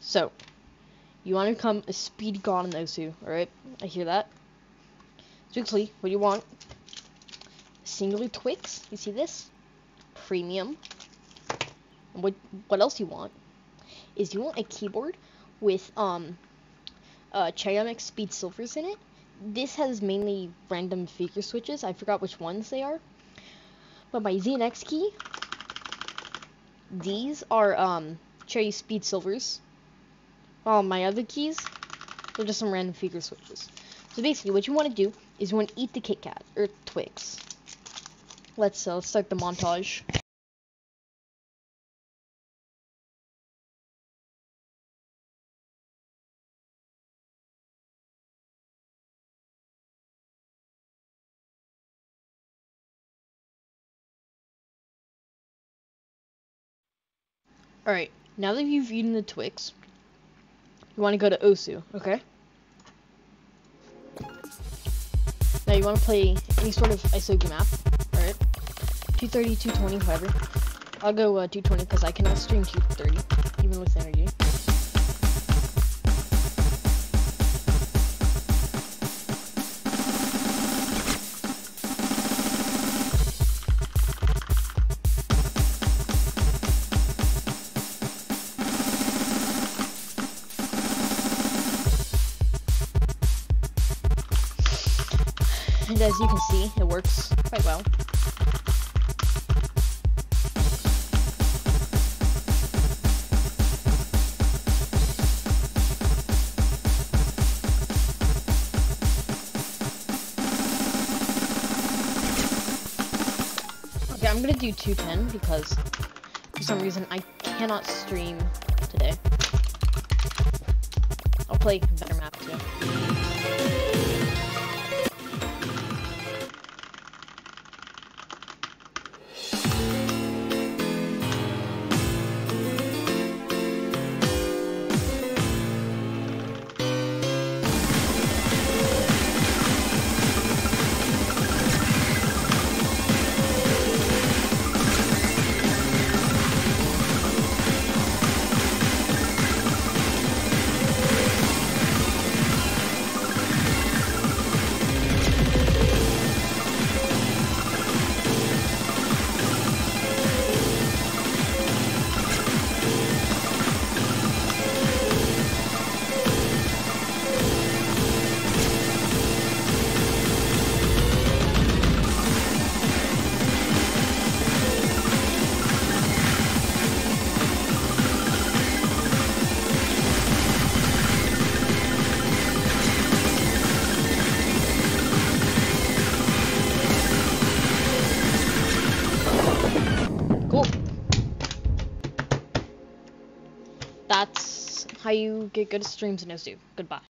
So, you want to become a speed god in Osu, alright? I hear that. Quickly, what do you want? Singular Twix. You see this? Premium. And what what else you want? Is you want a keyboard with um uh Cherry Speed Silvers in it. This has mainly random figure switches. I forgot which ones they are. But my ZNX key, these are um Cherry Speed Silvers. While my other keys, they're just some random figure switches. So basically, what you want to do is you want to eat the Kit Kat or Twix. Let's uh, let's start the montage. Alright, now that you've eaten the Twix, you want to go to Osu, okay? Now you want to play any sort of Isogi map, alright? 230, 220, whatever. I'll go uh, 220 because I cannot stream 230, even with energy. And as you can see, it works quite well. Okay, I'm gonna do 210 because for some reason I cannot stream today. I'll play better map too. That's how you get good streams in Osu. Goodbye.